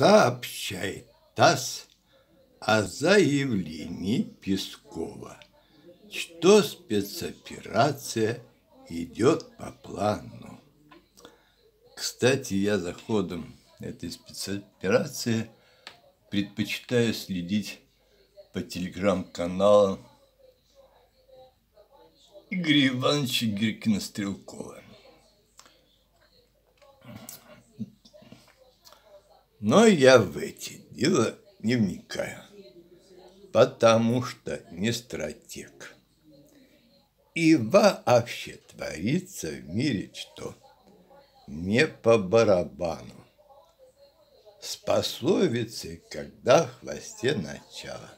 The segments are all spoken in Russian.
Сообщает ТАСС о заявлении Пескова, что спецоперация идет по плану. Кстати, я за ходом этой спецоперации предпочитаю следить по телеграм-каналам Игоря Ивановича Гиркина-Стрелкова. Но я в эти дела не вникаю, потому что не стратег. И вообще творится в мире что? Не по барабану. С пословицей, когда в хвосте начало,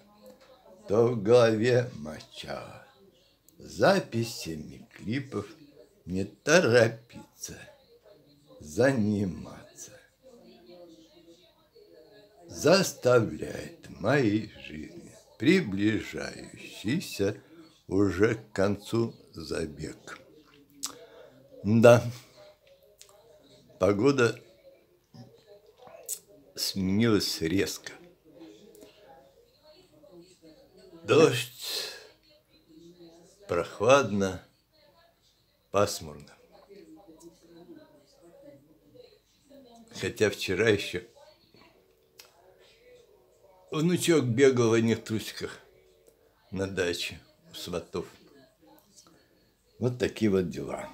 то в голове мочало. Записями клипов не торопиться, заниматься. Заставляет моей жизни приближающийся уже к концу забег. Да, погода сменилась резко. Дождь, прохладно, пасмурно. Хотя вчера еще внучок бегал в одних трусиках на даче у сватов. Вот такие вот дела.